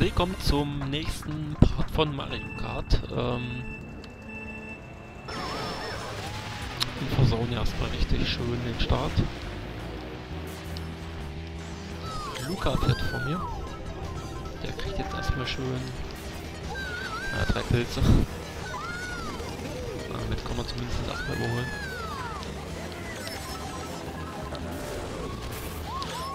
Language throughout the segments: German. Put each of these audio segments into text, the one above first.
Willkommen zum nächsten Part von Mario Kart. Ähm, versauen erstmal richtig schön den Start. Luca fährt vor mir. Der kriegt jetzt erstmal schön ja, drei Pilze. Damit kann man zumindest erstmal überholen.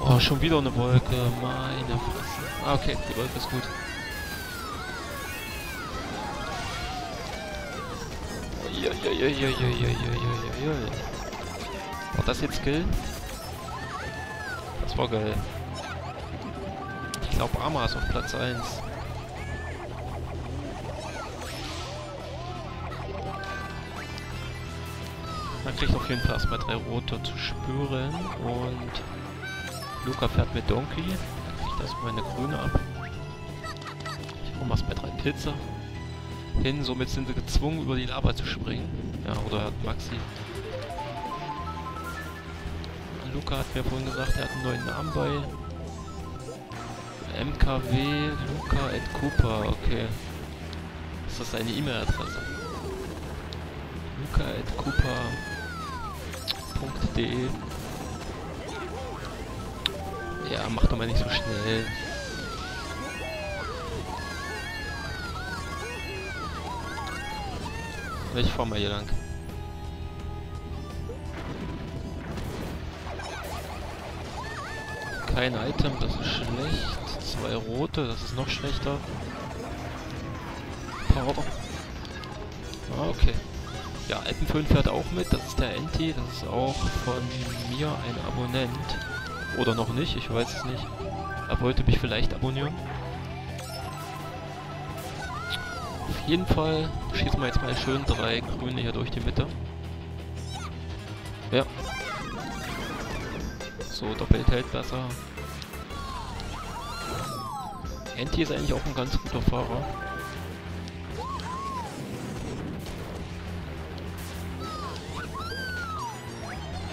Oh, schon wieder eine Wolke. Meine Fresse. Ah, okay, die Wolke ist gut. War das jetzt Skill? Das war geil. Ich glaube, Arma ist auf Platz 1. Man kriegt auf jeden Fall erstmal drei rote zu spüren und Luca fährt mit Donkey. Da kriegt erstmal eine grüne ab. Ich hole erstmal drei Pilze hin. Somit sind sie gezwungen, über die Lava zu springen. Ja, oder hat Maxi. Luca hat mir vorhin gesagt, er hat einen neuen Namen bei. MKW Luca at Cooper, okay. Ist das seine E-Mail-Adresse? Luca at Cooper.de ja, mach doch mal nicht so schnell. Ich fahr mal hier lang. Kein Item, das ist schlecht. Zwei rote, das ist noch schlechter. Power. Ah, okay. Ja, Alpen 5 fährt auch mit, das ist der Enti, das ist auch von mir ein Abonnent. Oder noch nicht, ich weiß es nicht. Er wollte mich vielleicht abonnieren. Auf jeden Fall schießen wir jetzt mal schön drei Grüne hier durch die Mitte. Ja. So, doppelt hält besser. Anti ist eigentlich auch ein ganz guter Fahrer.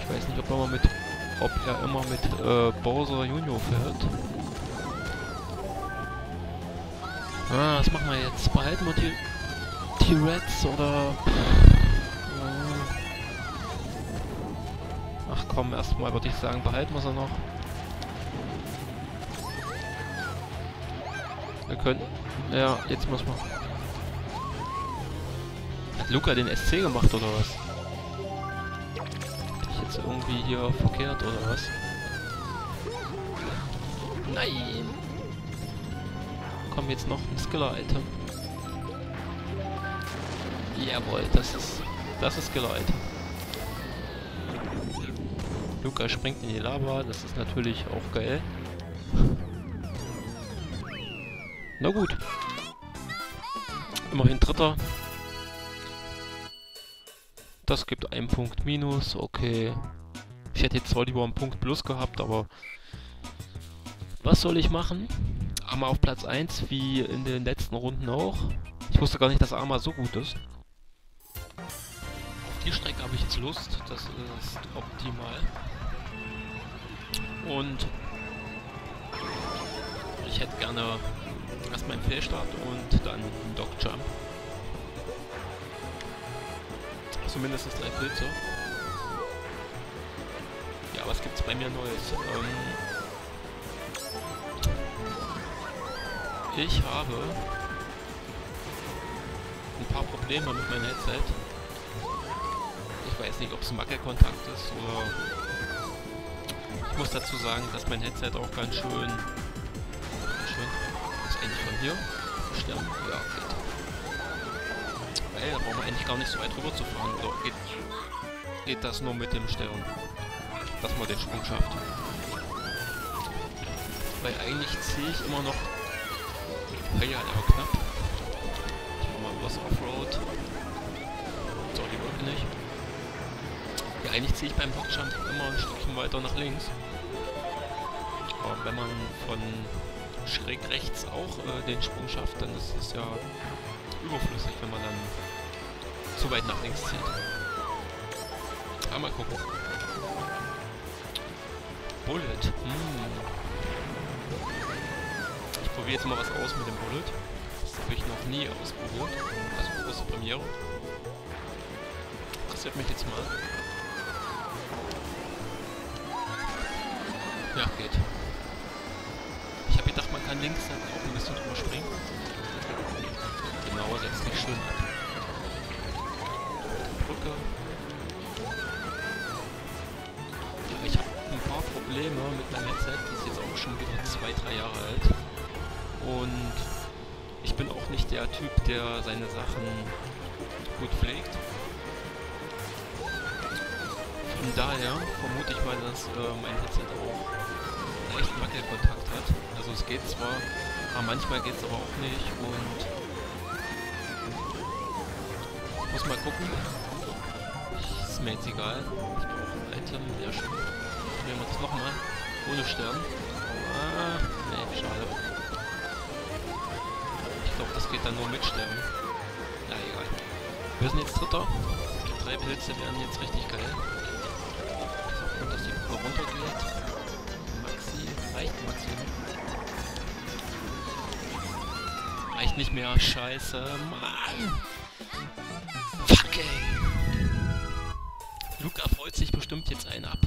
Ich weiß nicht, ob er mal mit ob er immer mit äh, Bowser Junior fährt. Ah, was machen wir jetzt? Behalten wir die T-Reds oder... Ach komm, erstmal würde ich sagen, behalten wir sie noch. Wir können... Ja, jetzt muss man... Hat Luca den SC gemacht oder was? Jetzt irgendwie hier verkehrt oder was? Nein! Kommt jetzt noch ein Skiller-Item. Jawohl, das ist... Das ist Skiller-Item. Luca springt in die Lava, das ist natürlich auch geil. Na gut. Immerhin Dritter. Das gibt einen Punkt minus, okay. Ich hätte jetzt zwar lieber einen Punkt plus gehabt, aber... Was soll ich machen? Arma auf Platz 1, wie in den letzten Runden auch. Ich wusste gar nicht, dass Arma so gut ist. Auf die Strecke habe ich jetzt Lust, das ist optimal. Und... Ich hätte gerne erstmal einen Fehlstart und dann einen Dog-Jump. Mindestens drei Pilze. Ja, was gibt's bei mir Neues? Ähm ich habe ein paar Probleme mit meinem Headset. Ich weiß nicht, ob es ein Wackelkontakt ist oder... Ich muss dazu sagen, dass mein Headset auch ganz schön... schön ist eigentlich von hier. Stern? Ja, geht. Ey, da brauchen wir eigentlich gar nicht so weit rüber zu fahren. Oder geht, geht das nur mit dem Stern? Dass man den Sprung schafft. Weil eigentlich ziehe ich immer noch... Hey, ja, aber knapp. Ich mach mal übers Offroad. So, die Wolke nicht. Ja, eigentlich ziehe ich beim Bockjump immer ein Stückchen weiter nach links. Aber wenn man von schräg rechts auch äh, den Sprung schafft, dann ist es ja überflüssig, wenn man dann zu weit nach links zieht. Aber mal gucken. Bullet. Hm. Ich probiere jetzt mal was aus mit dem Bullet. Das habe ich noch nie ausprobiert. Also große Premiere. Interessiert mich jetzt mal. Ja, geht. Ich habe gedacht, man kann links dann auch ein bisschen drüber springen. Genau, setzt sich schön ab. Brücke. Ich habe ein paar Probleme mit meinem Headset. Die ist jetzt auch schon wieder zwei, drei Jahre alt. Und ich bin auch nicht der Typ, der seine Sachen gut pflegt. Von daher vermute ich mal, dass äh, mein Headset auch echt Wackelkontakt hat. Also es geht zwar, aber manchmal geht es aber auch nicht und ich muss mal gucken. Ich, mir jetzt egal. Ich brauche ein Item, sehr schön. Probieren wir das nochmal. Ohne Stern. Ah, nee, schade. Ich glaube, das geht dann nur mit Sternen. Na egal. Wir sind jetzt Dritter. Drei Pilze wären jetzt richtig geil. Und dass die Gruppe runtergeht. Maxi, reicht Maxi. Reicht nicht mehr. Scheiße. Mann! Luca freut sich bestimmt jetzt einen ab.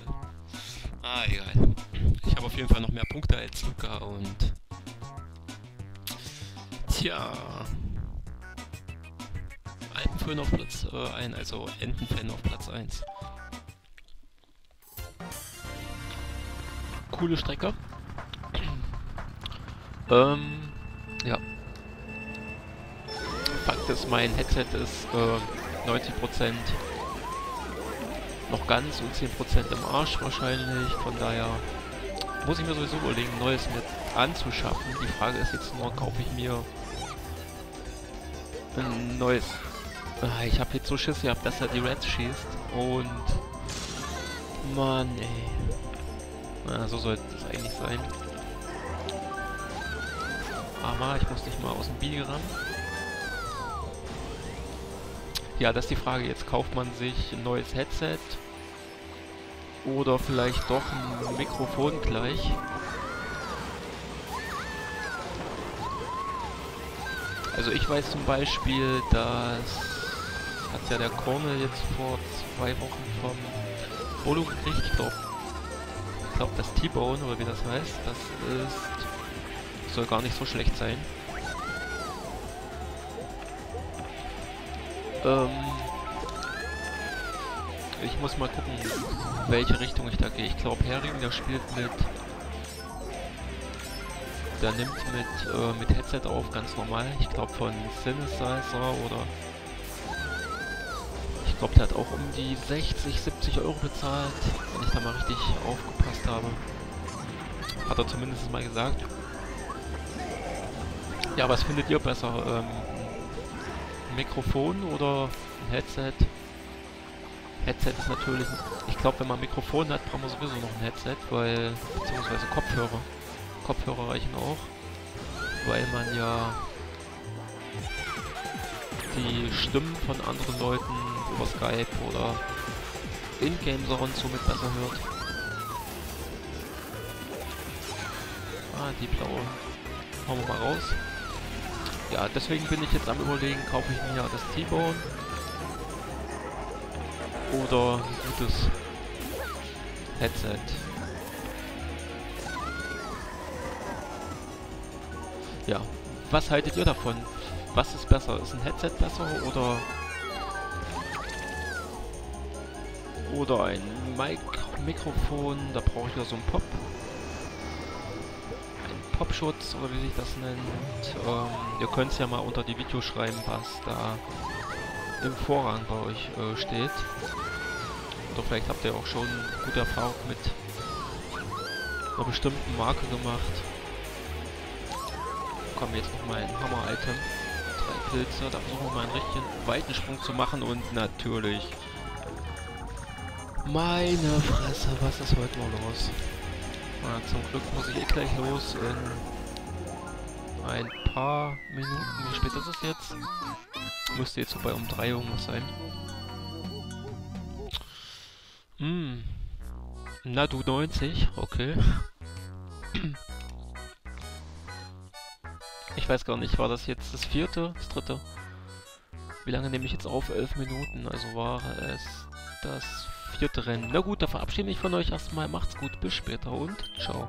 ah, egal. Ich habe auf jeden Fall noch mehr Punkte als Luca und... Tja... Alpenföhn auf Platz äh, 1, also Entenfan auf Platz 1. Coole Strecke. ähm, ja. Fakt ist, mein Headset ist äh, 90% noch ganz und 10% im Arsch wahrscheinlich. Von daher muss ich mir sowieso überlegen, neues mit anzuschaffen. Die Frage ist jetzt nur, kaufe ich mir ein neues... Ah, ich habe jetzt so Schiss gehabt, dass er die Reds schießt. Und... Mann, ey. Na, so sollte es eigentlich sein. Aber ich muss nicht mal aus dem Biegen ran. Ja, das ist die Frage. Jetzt kauft man sich ein neues Headset. Oder vielleicht doch ein Mikrofon gleich. Also ich weiß zum Beispiel, dass hat ja der Cornel jetzt vor zwei Wochen vom Bolo gekriegt. Ich glaube, ich glaube das T-Bone oder wie das heißt, das ist soll gar nicht so schlecht sein. Ähm, ich muss mal gucken, welche Richtung ich da gehe. Ich glaube, Herring, der spielt mit... Der nimmt mit, äh, mit Headset auf, ganz normal. Ich glaube von Synthesizer oder... Ich glaube, der hat auch um die 60, 70 Euro bezahlt, wenn ich da mal richtig aufgepasst habe. Hat er zumindest mal gesagt. Ja, was findet ihr besser? Ähm, Mikrofon oder ein Headset? Headset ist natürlich, ich glaube, wenn man ein Mikrofon hat, braucht man sowieso noch ein Headset, weil, beziehungsweise Kopfhörer. Kopfhörer reichen auch, weil man ja die Stimmen von anderen Leuten über Skype oder Ingame-Sound somit besser hört. Ah, die blaue. Hauen wir mal raus. Ja, deswegen bin ich jetzt am überlegen, kaufe ich mir das T-Bone oder ein gutes Headset. Ja, was haltet ihr davon? Was ist besser? Ist ein Headset besser oder oder ein Mic Mikrofon? Da brauche ich ja so einen Pop. Ein Popschutz oder wie sich das nennt. Ähm, ihr könnt es ja mal unter die Videos schreiben, was da im Vorrang bei euch äh, steht. Oder vielleicht habt ihr auch schon gute Erfahrung mit einer bestimmten Marke gemacht. Kommen jetzt noch mal ein Hammer-Item. Drei Pilze, da versuchen wir mal einen richtigen weiten Sprung zu machen und natürlich... Meine Fresse, was ist heute noch los? Na, zum Glück muss ich eh gleich los in ein paar Minuten. Wie spät ist es jetzt? Müsste jetzt so bei um 3 irgendwas sein. Hm. Na du 90, okay. Ich weiß gar nicht, war das jetzt das vierte, das dritte? Wie lange nehme ich jetzt auf? Elf Minuten, also war es das vierte Rennen. Na gut, da verabschiede ich von euch erstmal. Macht's gut, bis später und ciao.